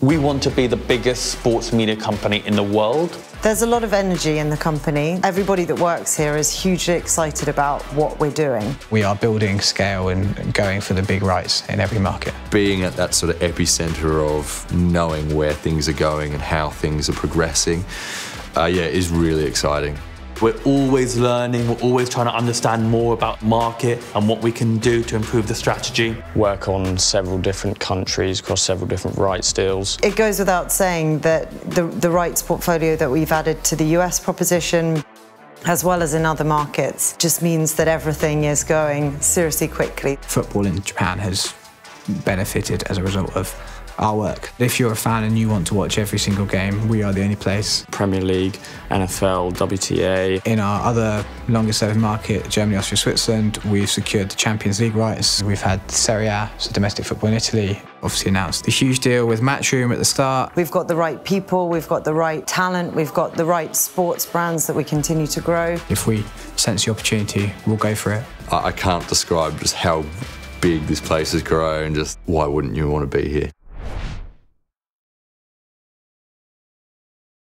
We want to be the biggest sports media company in the world. There's a lot of energy in the company. Everybody that works here is hugely excited about what we're doing. We are building scale and going for the big rights in every market. Being at that sort of epicenter of knowing where things are going and how things are progressing, uh, yeah, is really exciting. We're always learning, we're always trying to understand more about market and what we can do to improve the strategy. Work on several different countries across several different rights deals. It goes without saying that the, the rights portfolio that we've added to the US proposition as well as in other markets just means that everything is going seriously quickly. Football in Japan has benefited as a result of our work. If you're a fan and you want to watch every single game, we are the only place. Premier League, NFL, WTA. In our other longest serving market, Germany, Austria, Switzerland, we've secured the Champions League rights. We've had Serie A, so domestic football in Italy, obviously announced the huge deal with Matchroom at the start. We've got the right people, we've got the right talent, we've got the right sports brands that we continue to grow. If we sense the opportunity, we'll go for it. I can't describe just how big this place has grown, just why wouldn't you want to be here?